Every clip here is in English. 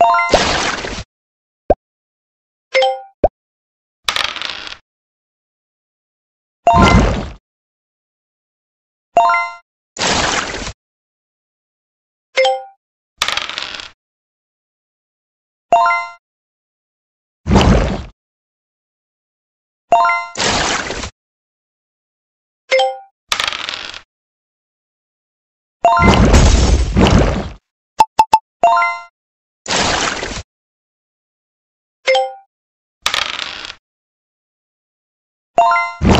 Bye. Bye.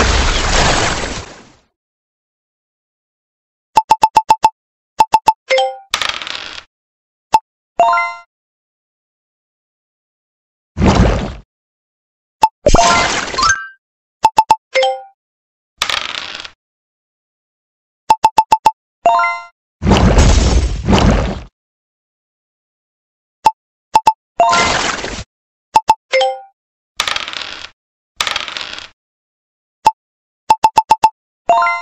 you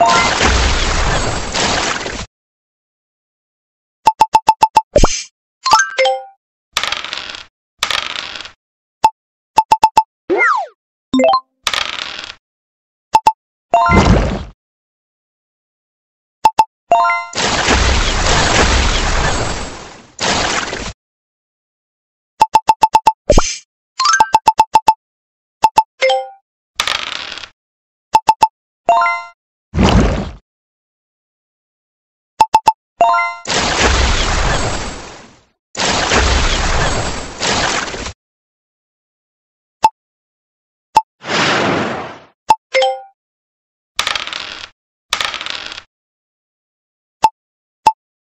you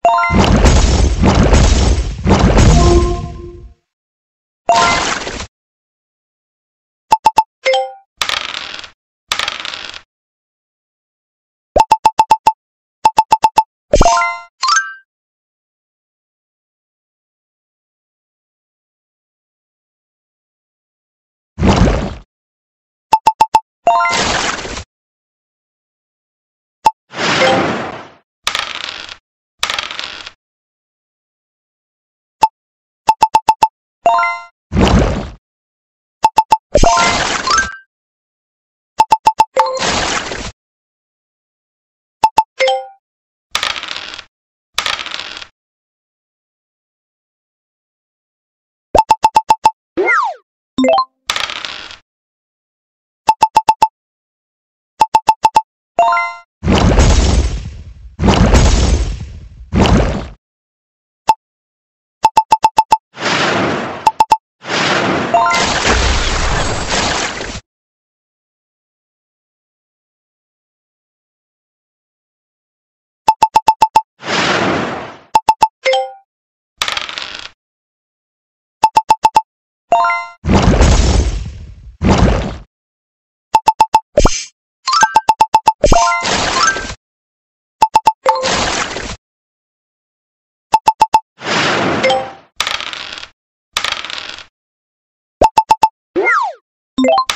Bye. you you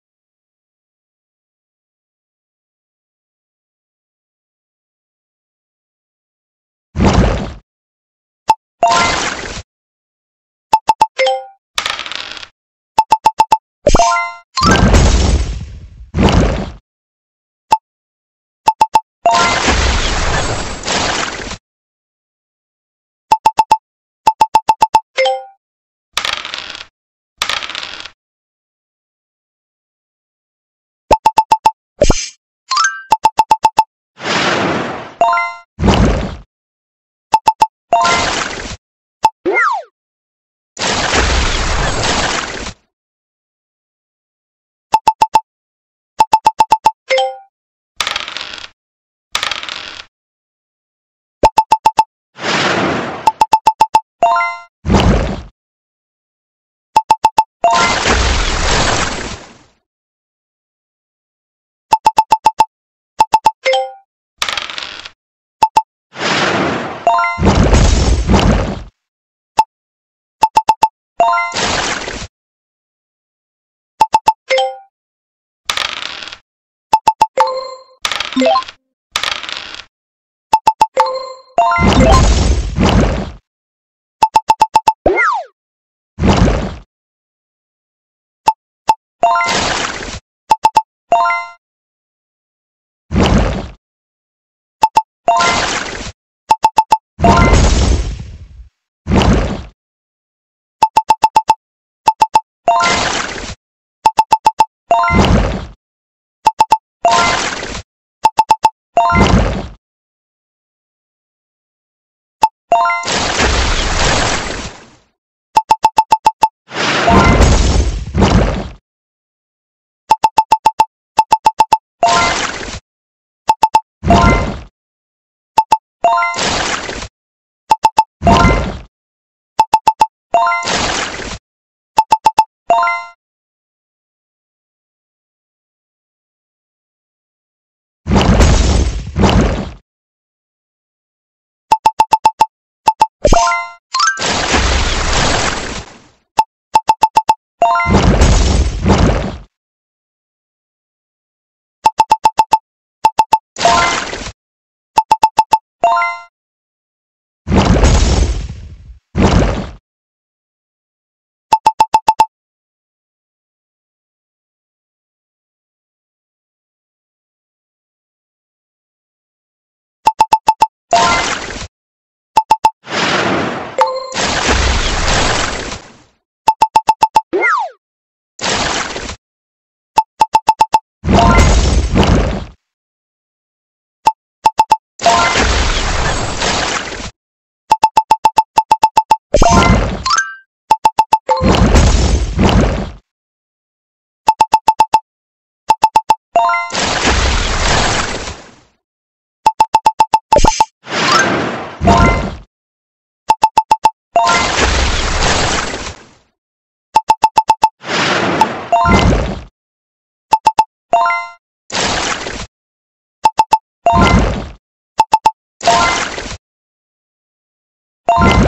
you you you